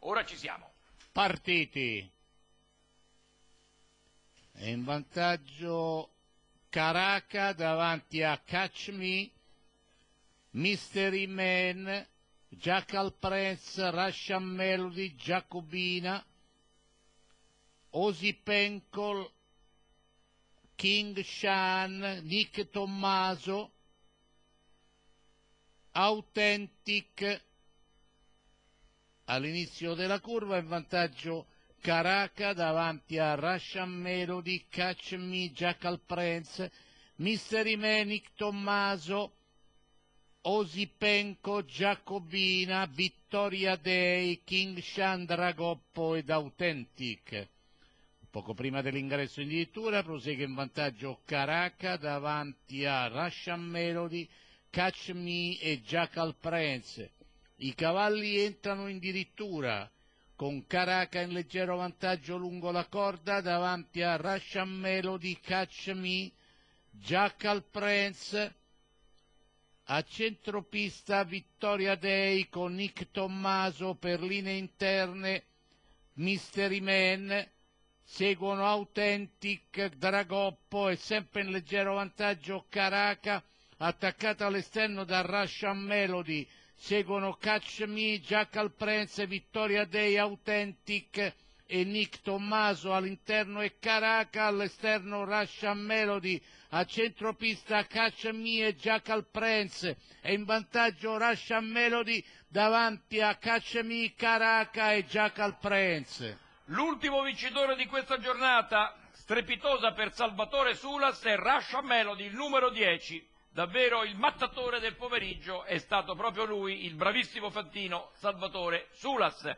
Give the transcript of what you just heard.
Ora ci siamo. Partiti. È in vantaggio Caraca davanti a Catch Me, Mystery Man, Jackal Prince, Russian Melody, Giacobina, Osi Pencol, King Shan, Nick Tommaso, Authentic all'inizio della curva in vantaggio Caraca davanti a Russian Melody, Catch Me, Jackal Prince, Mystery Manic Tommaso, Osipenko, Giacobina, Vittoria Dei, King Shan, Dragoppo ed Authentic. Poco prima dell'ingresso in dirittura prosegue in vantaggio Caraca davanti a Russian Melody, Catch Me e Jackal Prince. I cavalli entrano in dirittura con Caraca in leggero vantaggio lungo la corda davanti a Russian Melody, Catch Me, Jackal Prince. A centropista Vittoria Dei con Nick Tommaso per linee interne, Mystery Man, seguono Authentic, Dragoppo e sempre in leggero vantaggio Caraca, attaccata all'esterno da Russian Melody, seguono Catch Me, Jackal Prince, Vittoria Day, Authentic e Nick Tommaso all'interno e Caraca, all'esterno Russian Melody, a centropista Catch Me e Jackal Prince e in vantaggio Russian Melody davanti a Catch Me, Caraca e Jackal Prince. L'ultimo vincitore di questa giornata, strepitosa per Salvatore Sulas, è Russia Melody, il numero 10. Davvero il mattatore del pomeriggio è stato proprio lui, il bravissimo fantino Salvatore Sulas.